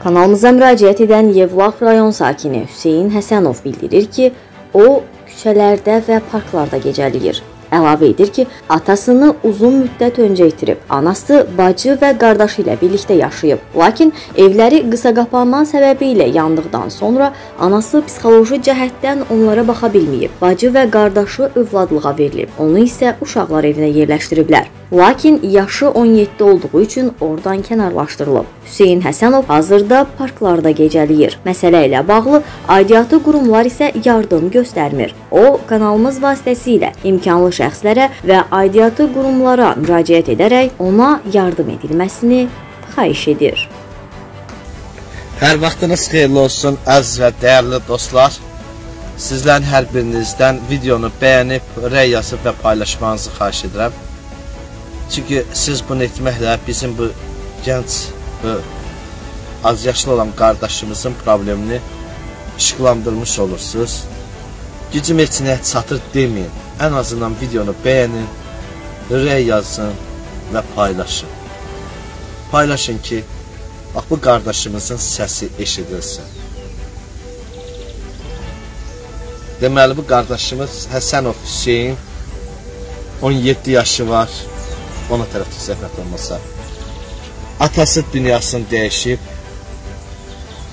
Kanalımıza müraciət edən Yevlax rayon sakini Hüseyn Həsənov bildirir ki, o küçələrdə və parklarda gecələyir. Əlavə edir ki, atasını uzun müddət öncə itirib. Anası, bacı və qardaşı ilə birlikdə yaşayıb. Lakin evləri qısa qapanma səbəbi ilə yandıqdan sonra anası psixoloji cəhətdən onlara baxa bilməyib. Bacı və qardaşı övladlığa verilib. Onu isə uşaqlar evinə yerləşdiriblər. Lakin yaşı 17 olduğu üçün oradan kənarlaşdırılıb. Hüseyn Həsənov hazırda parklarda gecələyir. Məsələ ilə bağlı aidiyyatı qurumlar isə yardım göstərmir. O, kanalımız vasitəsilə imkanlı şəxslərə və aidiyyatı qurumlara müraciət edərək ona yardım edilməsini xahiş edir. Hər vaxtınız xeyirli olsun, əziz və dəyərli dostlar. Sizlərin hər birinizdən videonu bəyənib, rəy yazıb və paylaşmanızı xahiş edirəm. Çünki siz bunu etməklə bizim bu gənc və az yaşlı olan qardaşımızın problemini işıqlandırmış olursunuz. Gücüm heç nəyə çatır deməyin. Ən azından videonu bəyənin, rəy yazın və paylaşın. Paylaşın ki, bax bu qardaşımızın səsi eşidilsin. Deməli, bu qardaşımız Həsənov Hüseyin 17 yaşı var ona tərəf zəhmət olmasa. Atası dünyasını dəyişib,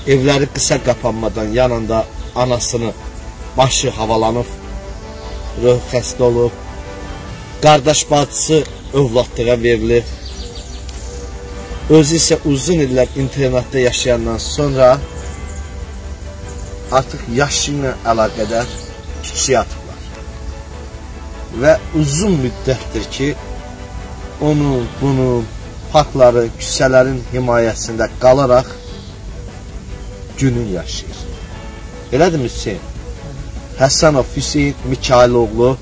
evləri qısa qapanmadan yanında anasını başı havalanıb, ruh xəstə olub, qardaş bacısı övladlığa verilib, özü isə uzun illər internatda yaşayandan sonra artıq yaşı ilə əlaqədar kiçiyə atıblar. Və uzun müddətdir ki, onu, bunu, parkları, küçələrin himayəsində qalaraq günün yaşayır. Elədir Hüseyin? Həsənov Hüseyin Mikailoğlu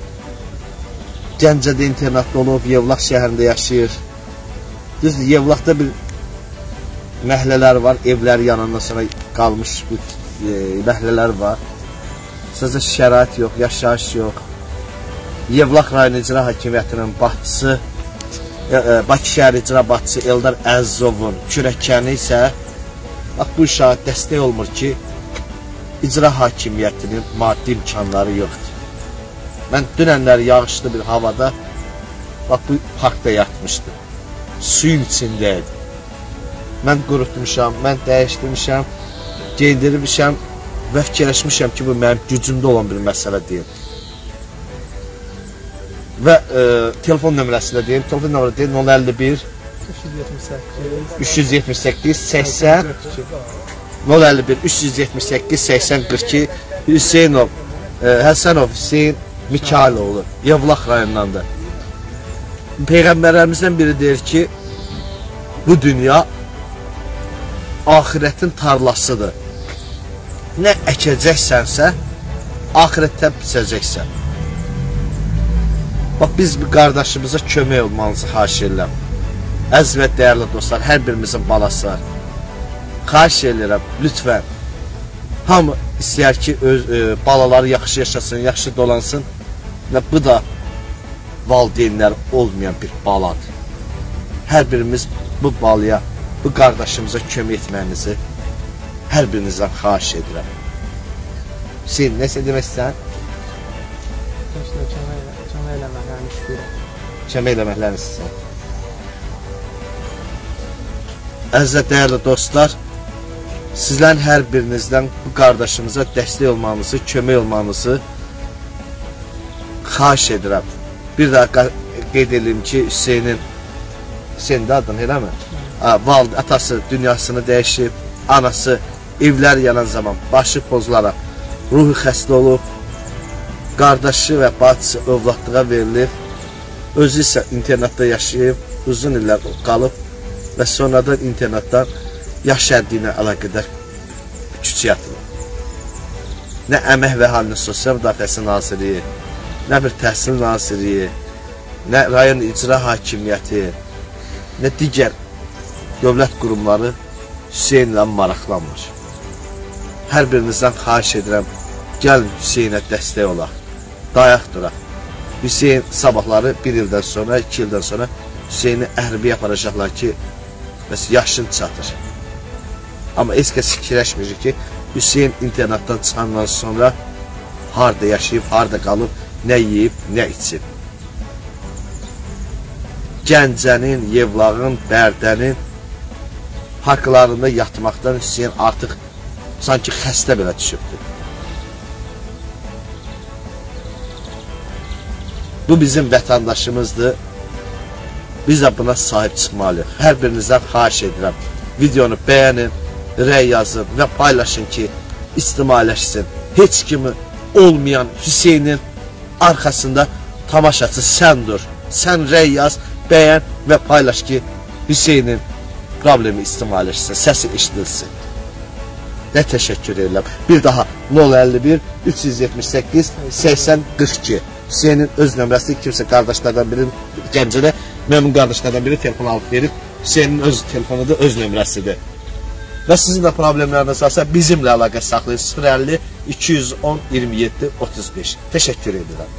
Gəncədə internatda olub, Yevlax şəhərində yaşayır. Düzdür, Yevlaxda bir məhlələr var, evlər yanından sonra qalmış bir e, məhlələr var. Sözə şərait yox, yaşayış yox. Yevlax rayon icra hakimiyyətinin başçısı Bakı şəhər icra başçısı Eldar Əzzovun kürəkəni isə bax bu uşağa dəstək olmur ki, icra hakimiyyətinin maddi imkanları yoxdur. Mən dünənlər yağışlı bir havada bax bu parkda yatmışdım. Suyun içindəydim. Mən qurutmuşam, mən dəyişdirmişəm, geyindirmişəm və fikirləşmişəm ki, bu mənim gücümdə olan bir məsələ deyil və e, telefon nömrəsi də deyim. Telefon nömrəsi deyim 051 378 80 051 378 80 42 Hüseynov e, Həsənov Hüseyn Mikailoğlu Yevlax rayonundandır. Peyğəmbərlərimizdən biri deyir ki, bu dünya axirətin tarlasıdır. Nə əkəcəksənsə, axirətdə biçəcəksən. Bax, biz bir qardaşımıza kömək olmanızı xahiş edirəm. Əziz və dəyərli dostlar, hər birimizin balası var. Xahiş edirəm, lütfən. Hamı istəyər ki, öz e, balaları yaxşı yaşasın, yaxşı dolansın və bu da valideynlər olmayan bir baladır. Hər birimiz bu balaya, bu qardaşımıza kömək etməyinizi hər birinizdən xahiş edirəm. Hüseyin, nəsə demək istəyən? kömək eləməklərini istəyirəm. Kömək eləməklərini istəyirəm. Əziz dəyərli dostlar, sizlərin hər birinizdən bu qardaşımıza dəstək olmanızı, kömək olmanızı xahiş edirəm. Bir daha qeyd edim ki, Hüseynin Hüseyin də adın eləmi? Valid atası dünyasını dəyişib, anası evlər yanan zaman başı pozularaq ruhu xəstə olub, qardaşı və bacısı övladlığa verilib, özü isə internatda yaşayıb, uzun illər qalıb və sonradan internatdan yaş həddinə əlaqədar küçüyə atılıb. Nə Əmək və Əhalinin Sosial Müdafiəsi Nazirliyi, nə bir Təhsil Nazirliyi, nə rayon icra hakimiyyəti, nə digər dövlət qurumları Hüseynlə maraqlanmır. Hər birinizdən xahiş edirəm, gəlin Hüseynə dəstək olaq dayaq duraq. Hüseyin sabahları bir ildən sonra, iki ildən sonra Hüseyini əhribiyə aparacaqlar ki, bəs yaşın çatır. Amma heç kəs fikirləşmir ki, Hüseyn internatdan çıxandan sonra harda yaşayıb, harda qalıb, nə yeyib, nə içib. Gəncənin, Yevlağın, Bərdənin parklarında yatmaqdan Hüseyn artıq sanki xəstə belə düşübdür. Bu bizim vətəndaşımızdır. Biz də buna sahib çıxmalıyıq. Hər birinizdən xahiş edirəm. Videonu bəyənin, rəy yazın və paylaşın ki, istimaleşsin. Heç kimi olmayan Hüseynin arxasında tamaşaçı sən dur. Sən rəy yaz, bəyən və paylaş ki, Hüseynin problemi istimaleşsin, səsi eşidilsin. Nə təşəkkür edirəm. Bir daha 051 378 80 42 Hüseynin öz nömrəsi kimsə qardaşlardan biri Gəncədə mənim qardaşlardan biri telefon alıb verib. Hüseynin öz telefonudur, öz nömrəsidir. Və sizin də problemləriniz varsa bizimlə əlaqə saxlayın 050 210 27 35. Təşəkkür edirəm.